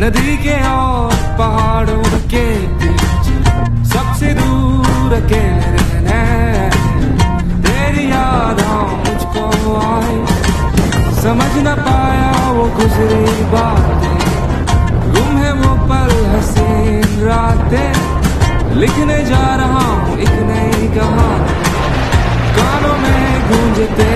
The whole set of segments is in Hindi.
नदी के और पहाड़ों के बीच, सबसे दूर के रहना तेरी याद हाँ मुझको आए। समझ न पाया वो गुजरी बातें, गुम है वो पल हसीन रातें। लिखने जा रहा हूँ इतने कहा कानों में गूंजते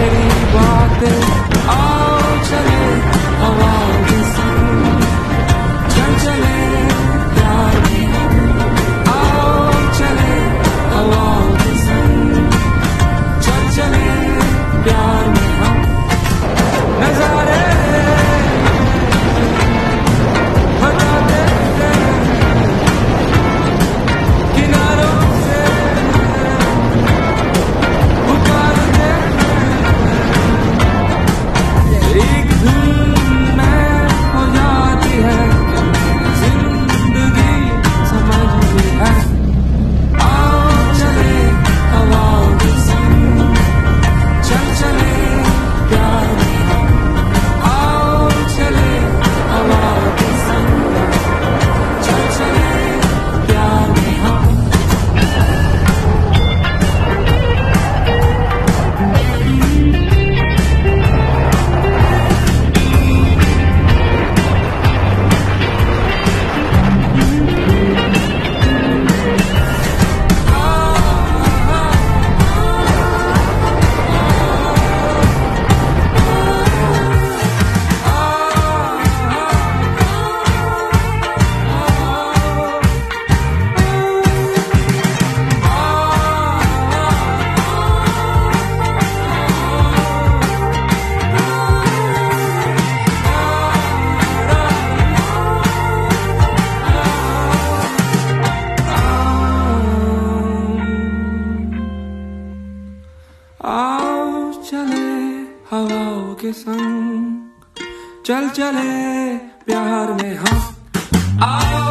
संग चल चले प्यार में हम आओ।